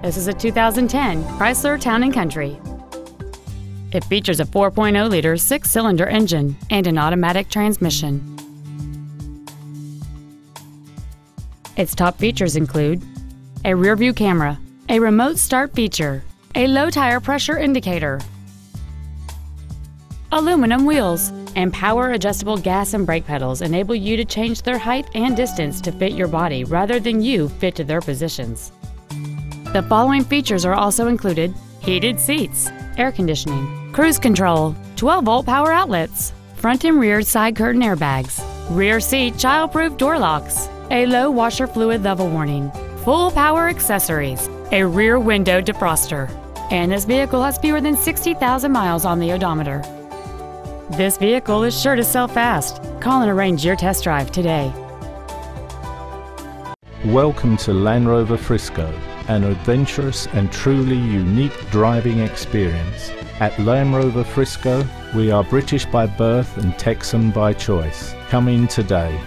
This is a 2010 Chrysler Town & Country. It features a 4.0-liter six-cylinder engine and an automatic transmission. Its top features include a rear-view camera, a remote start feature, a low tire pressure indicator, aluminum wheels, and power adjustable gas and brake pedals enable you to change their height and distance to fit your body rather than you fit to their positions. The following features are also included heated seats, air conditioning, cruise control, 12 volt power outlets, front and rear side curtain airbags, rear seat child-proof door locks, a low washer fluid level warning, full power accessories, a rear window defroster, and this vehicle has fewer than 60,000 miles on the odometer. This vehicle is sure to sell fast. Call and arrange your test drive today. Welcome to Land Rover Frisco, an adventurous and truly unique driving experience. At Land Rover Frisco, we are British by birth and Texan by choice. Come in today.